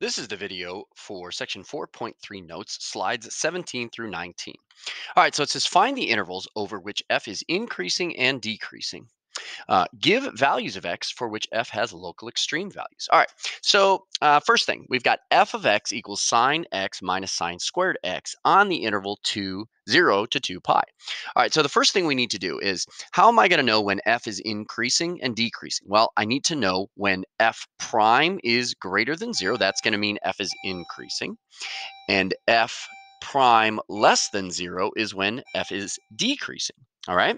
This is the video for section 4.3 notes, slides 17 through 19. All right, so it says find the intervals over which f is increasing and decreasing. Uh, give values of x for which f has local extreme values. All right, so uh, first thing, we've got f of x equals sine x minus sine squared x on the interval 2, 0 to 2 pi. All right, so the first thing we need to do is, how am I going to know when f is increasing and decreasing? Well, I need to know when f prime is greater than 0. That's going to mean f is increasing. And f prime less than 0 is when f is decreasing. All right.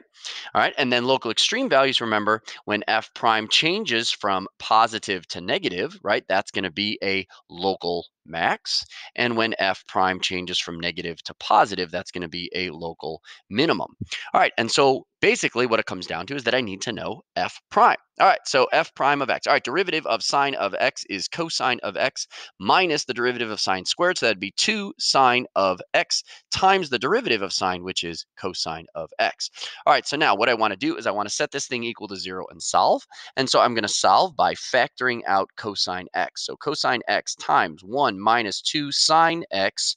All right. And then local extreme values, remember, when f prime changes from positive to negative, right, that's going to be a local max. And when f prime changes from negative to positive, that's going to be a local minimum. All right. And so basically what it comes down to is that I need to know f prime. All right, so f prime of x. All right, derivative of sine of x is cosine of x minus the derivative of sine squared. So that'd be 2 sine of x times the derivative of sine, which is cosine of x. All right, so now what I want to do is I want to set this thing equal to 0 and solve. And so I'm going to solve by factoring out cosine x. So cosine x times 1 minus 2 sine x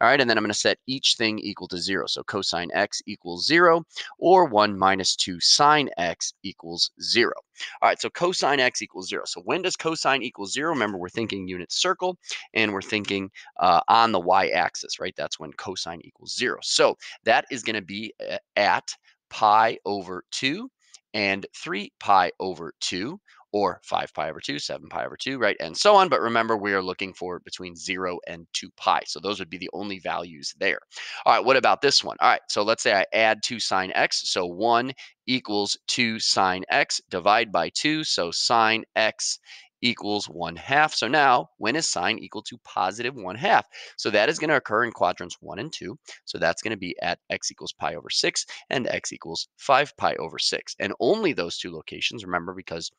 all right, and then I'm going to set each thing equal to 0. So cosine x equals 0, or 1 minus 2 sine x equals 0. All right, so cosine x equals 0. So when does cosine equal 0? Remember, we're thinking unit circle, and we're thinking uh, on the y-axis, right? That's when cosine equals 0. So that is going to be uh, at pi over 2 and 3 pi over 2 or 5 pi over 2, 7 pi over 2, right, and so on. But remember, we are looking for between 0 and 2 pi. So those would be the only values there. All right, what about this one? All right, so let's say I add 2 sine x. So 1 equals 2 sine x, divide by 2. So sine x equals 1 half. So now, when is sine equal to positive 1 half? So that is going to occur in quadrants 1 and 2. So that's going to be at x equals pi over 6 and x equals 5 pi over 6. And only those two locations, remember, because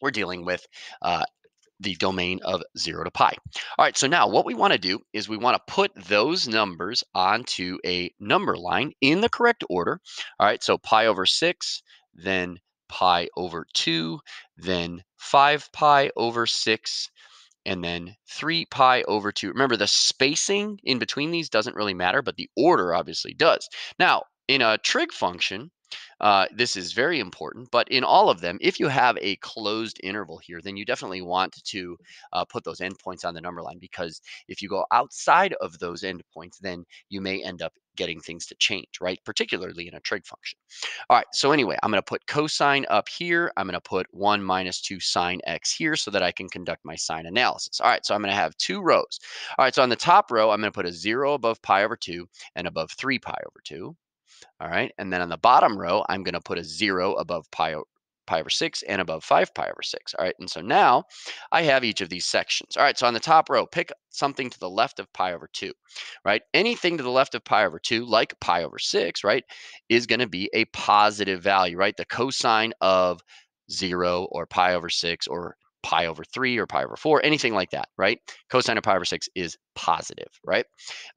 we're dealing with uh, the domain of 0 to pi. All right, so now what we want to do is we want to put those numbers onto a number line in the correct order. All right, so pi over 6, then pi over 2, then 5 pi over 6, and then 3 pi over 2. Remember, the spacing in between these doesn't really matter, but the order obviously does. Now, in a trig function, uh, this is very important, but in all of them, if you have a closed interval here, then you definitely want to uh, put those endpoints on the number line because if you go outside of those endpoints, then you may end up getting things to change, right? Particularly in a trig function. All right, so anyway, I'm going to put cosine up here. I'm going to put 1 minus 2 sine x here so that I can conduct my sign analysis. All right, so I'm going to have two rows. All right, so on the top row, I'm going to put a 0 above pi over 2 and above 3 pi over 2. All right. And then on the bottom row, I'm going to put a zero above pi, pi over 6 and above 5 pi over 6. All right. And so now I have each of these sections. All right. So on the top row, pick something to the left of pi over 2, right? Anything to the left of pi over 2, like pi over 6, right, is going to be a positive value, right? The cosine of 0 or pi over 6 or pi over 3 or pi over 4, anything like that, right? Cosine of pi over 6 is positive, right?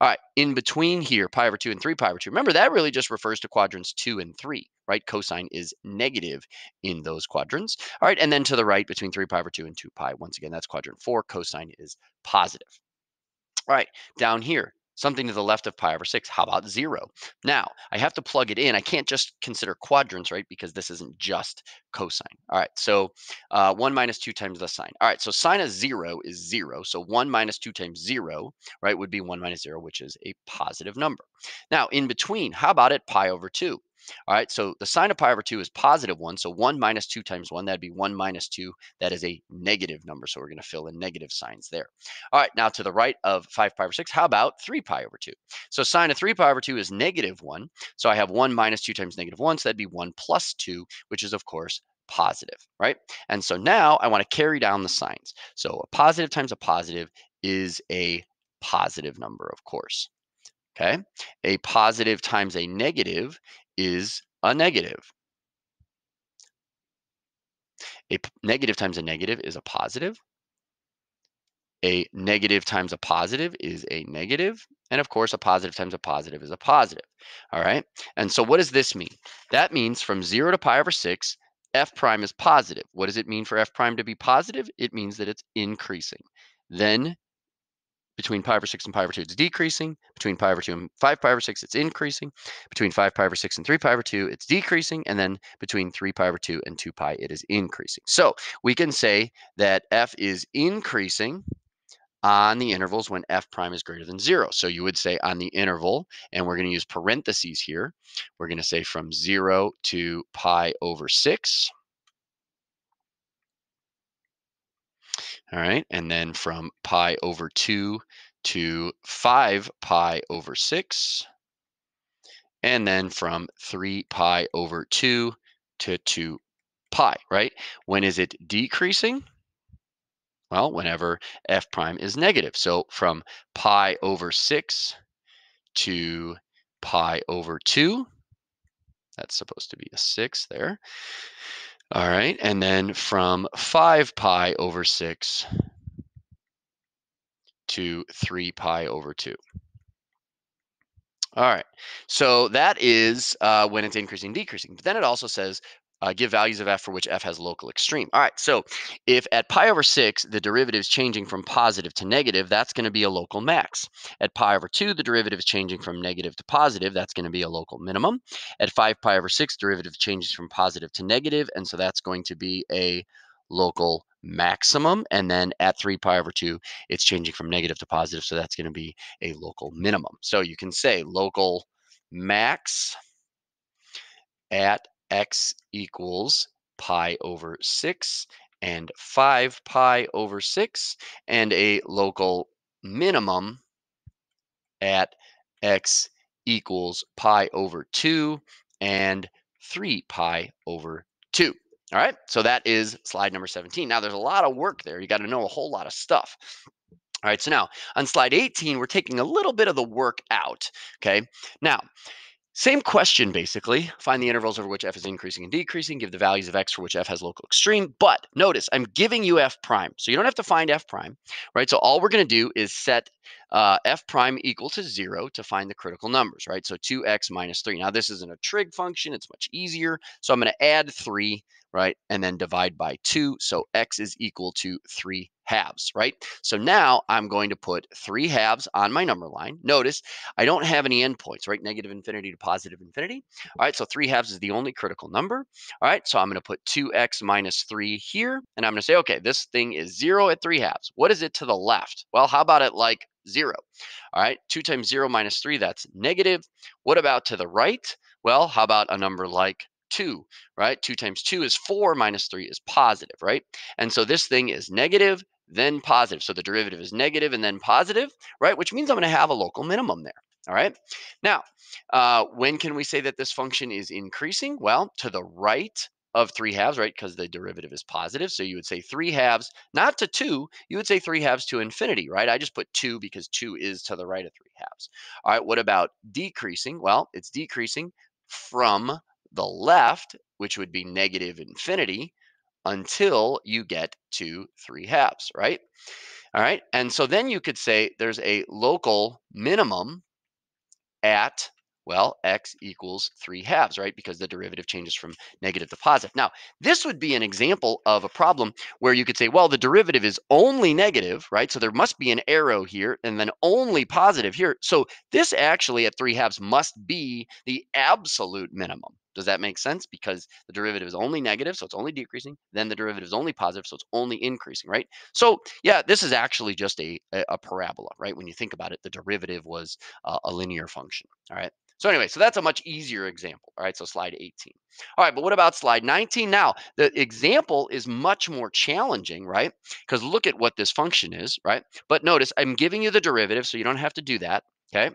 All right, in between here, pi over 2 and 3 pi over 2. Remember, that really just refers to quadrants 2 and 3, right? Cosine is negative in those quadrants. All right, and then to the right, between 3 pi over 2 and 2 pi, once again, that's quadrant 4. Cosine is positive. All right, down here, something to the left of pi over 6. How about 0? Now, I have to plug it in. I can't just consider quadrants, right? Because this isn't just cosine. All right, so uh, 1 minus 2 times the sine. All right, so sine of 0 is 0. So 1 minus 2 times 0, right, would be 1 minus 0, which is a positive number. Now, in between, how about it pi over 2? All right, so the sine of pi over 2 is positive 1. So 1 minus 2 times 1, that'd be 1 minus 2. That is a negative number. So we're going to fill in negative signs there. All right, now to the right of 5 pi over 6, how about 3 pi over 2? So sine of 3 pi over 2 is negative 1. So I have 1 minus 2 times negative 1. So that'd be 1 plus 2, which is, of course, positive, right? And so now I want to carry down the signs. So a positive times a positive is a positive number, of course. Okay. A positive times a negative is a negative. A negative times a negative is a positive. A negative times a positive is a negative. And of course, a positive times a positive is a positive. All right. And so what does this mean? That means from 0 to pi over 6, f prime is positive. What does it mean for f prime to be positive? It means that it's increasing. Then between pi over 6 and pi over 2, it's decreasing. Between pi over 2 and 5 pi over 6, it's increasing. Between 5 pi over 6 and 3 pi over 2, it's decreasing. And then between 3 pi over 2 and 2 pi, it is increasing. So we can say that f is increasing on the intervals when f prime is greater than 0. So you would say on the interval, and we're going to use parentheses here, we're going to say from 0 to pi over 6. All right, and then from pi over 2 to 5 pi over 6. And then from 3 pi over 2 to 2 pi, right? When is it decreasing? Well, whenever f prime is negative. So from pi over 6 to pi over 2, that's supposed to be a 6 there. All right, and then from 5 pi over 6 to 3 pi over 2. All right, so that is uh, when it's increasing, decreasing. But then it also says uh, give values of f for which f has local extreme. All right, so if at pi over 6, the derivative is changing from positive to negative, that's going to be a local max. At pi over 2, the derivative is changing from negative to positive, that's going to be a local minimum. At 5 pi over 6, derivative changes from positive to negative, and so that's going to be a local maximum. And then at 3 pi over 2, it's changing from negative to positive, so that's going to be a local minimum. So you can say local max at x equals pi over 6 and 5 pi over 6 and a local minimum at x equals pi over 2 and 3 pi over 2. All right, so that is slide number 17. Now there's a lot of work there. You got to know a whole lot of stuff. All right, so now on slide 18, we're taking a little bit of the work out. Okay, now same question, basically. Find the intervals over which f is increasing and decreasing. Give the values of x for which f has local extreme. But notice, I'm giving you f prime. So you don't have to find f prime, right? So all we're going to do is set uh, f prime equal to 0 to find the critical numbers, right? So 2x minus 3. Now, this isn't a trig function. It's much easier. So I'm going to add 3, right? And then divide by 2. So x is equal to 3 halves, right? So now I'm going to put three halves on my number line. Notice I don't have any endpoints, right? Negative infinity to positive infinity. All right, so three halves is the only critical number. All right, so I'm going to put 2x minus 3 here, and I'm going to say, okay, this thing is 0 at 3 halves. What is it to the left? Well, how about it like 0? All right, 2 times 0 minus 3, that's negative. What about to the right? Well, how about a number like 2, right? 2 times 2 is 4, minus 3 is positive, right? And so this thing is negative, then positive. So the derivative is negative and then positive, right? Which means I'm going to have a local minimum there. All right. Now, uh, when can we say that this function is increasing? Well, to the right of 3 halves, right? Because the derivative is positive. So you would say 3 halves, not to 2, you would say 3 halves to infinity, right? I just put 2 because 2 is to the right of 3 halves. All right, what about decreasing? Well, it's decreasing from the left, which would be negative infinity, until you get to 3 halves, right? All right, and so then you could say there's a local minimum at well, x equals 3 halves, right? Because the derivative changes from negative to positive. Now, this would be an example of a problem where you could say, well, the derivative is only negative, right? So there must be an arrow here and then only positive here. So this actually at 3 halves must be the absolute minimum. Does that make sense? Because the derivative is only negative, so it's only decreasing. Then the derivative is only positive, so it's only increasing, right? So yeah, this is actually just a, a, parabola, right? When you think about it, the derivative was uh, a linear function, all right? So anyway, so that's a much easier example. All right, so slide 18. All right, but what about slide 19? Now, the example is much more challenging, right? Because look at what this function is, right? But notice I'm giving you the derivative, so you don't have to do that, okay?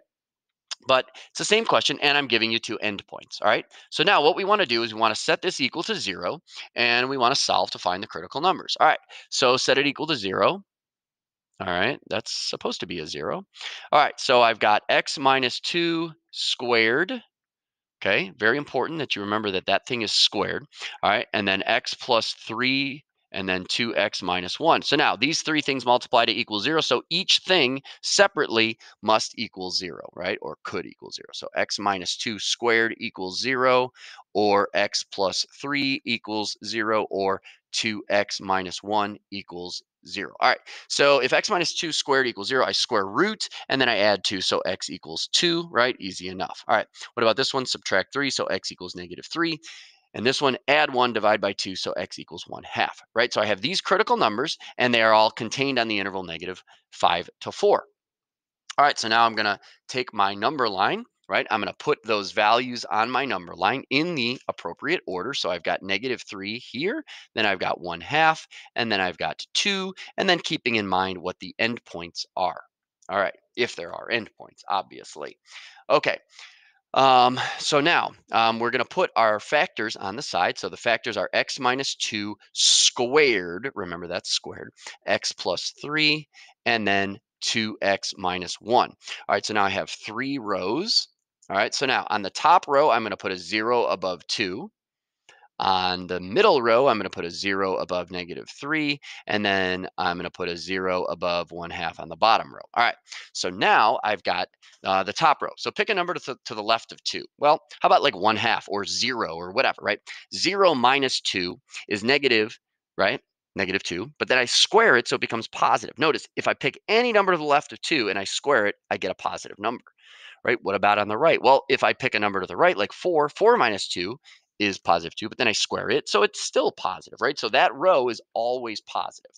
But it's the same question, and I'm giving you two endpoints, all right? So now what we want to do is we want to set this equal to 0, and we want to solve to find the critical numbers. All right, so set it equal to 0. All right, that's supposed to be a 0. All right, so I've got x minus 2 squared. Okay, very important that you remember that that thing is squared. All right, and then x plus 3 and then 2x minus 1. So now these three things multiply to equal 0. So each thing separately must equal 0, right? Or could equal 0. So x minus 2 squared equals 0, or x plus 3 equals 0, or 2x minus 1 equals 0. All right, so if x minus 2 squared equals 0, I square root, and then I add 2, so x equals 2, right? Easy enough. All right, what about this one? Subtract 3, so x equals negative 3. And this one, add 1, divide by 2, so x equals 1 half, right? So I have these critical numbers, and they are all contained on the interval negative 5 to 4. All right, so now I'm going to take my number line, right? I'm going to put those values on my number line in the appropriate order. So I've got negative 3 here, then I've got 1 half, and then I've got 2, and then keeping in mind what the endpoints are. All right, if there are endpoints, obviously. Okay, um, so now um, we're going to put our factors on the side. So the factors are x minus 2 squared. Remember that's squared. x plus 3, and then 2x minus 1. All right, so now I have three rows. All right, so now on the top row, I'm going to put a 0 above 2. On the middle row, I'm going to put a 0 above negative 3, and then I'm going to put a 0 above 1 half on the bottom row. All right, so now I've got uh, the top row. So pick a number to, th to the left of 2. Well, how about like 1 half or 0 or whatever, right? 0 minus 2 is negative, right? Negative 2, but then I square it so it becomes positive. Notice, if I pick any number to the left of 2 and I square it, I get a positive number right? What about on the right? Well, if I pick a number to the right, like 4, 4 minus 2 is positive 2, but then I square it, so it's still positive, right? So that row is always positive.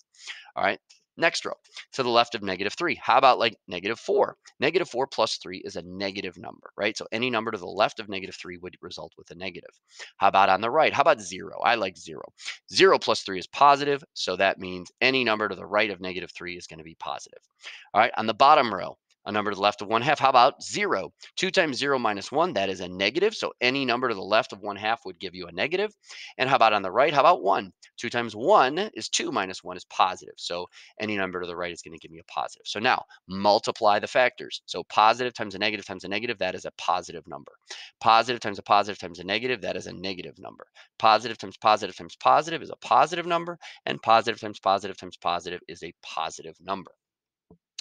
All right, next row to the left of negative 3. How about like negative 4? Negative 4 plus 3 is a negative number, right? So any number to the left of negative 3 would result with a negative. How about on the right? How about 0? I like 0. 0 plus 3 is positive, so that means any number to the right of negative 3 is going to be positive. All right, on the bottom row, a number to the left of 1 half. How about 0? 2 times 0 minus 1, that is a negative. So any number to the left of 1 half would give you a negative. And how about on the right? How about 1? 2 times 1 is 2 minus 1 is positive. So any number to the right is going to give me a positive. So now multiply the factors. So positive times a negative times a negative, that is a positive number. Positive times a positive times a negative, that is a negative number. Positive times positive times positive is a positive number. And positive times positive times positive is a positive number.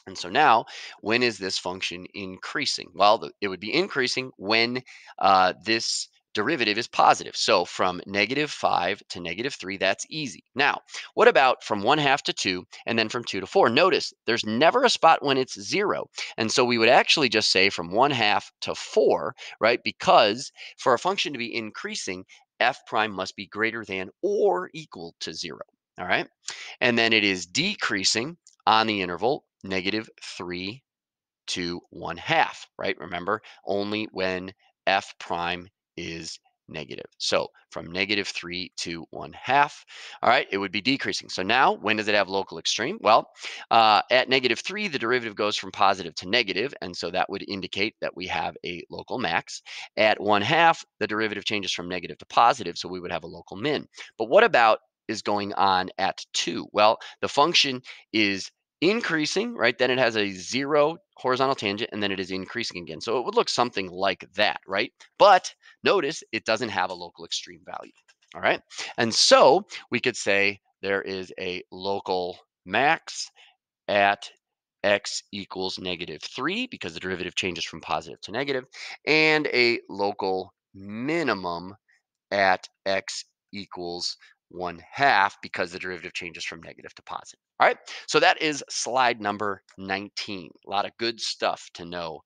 And so now, when is this function increasing? Well, it would be increasing when uh, this derivative is positive. So from negative 5 to negative 3, that's easy. Now, what about from 1 half to 2 and then from 2 to 4? Notice there's never a spot when it's 0. And so we would actually just say from 1 half to 4, right? Because for a function to be increasing, f prime must be greater than or equal to 0. All right. And then it is decreasing on the interval negative 3 to 1 half, right? Remember, only when f prime is negative. So from negative 3 to 1 half, all right, it would be decreasing. So now, when does it have local extreme? Well, uh, at negative 3, the derivative goes from positive to negative, and so that would indicate that we have a local max. At 1 half, the derivative changes from negative to positive, so we would have a local min. But what about is going on at 2? Well, the function is increasing, right? Then it has a zero horizontal tangent and then it is increasing again. So it would look something like that, right? But notice it doesn't have a local extreme value, all right? And so we could say there is a local max at x equals negative 3 because the derivative changes from positive to negative, and a local minimum at x equals 1 half because the derivative changes from negative to positive. All right, so that is slide number 19. A lot of good stuff to know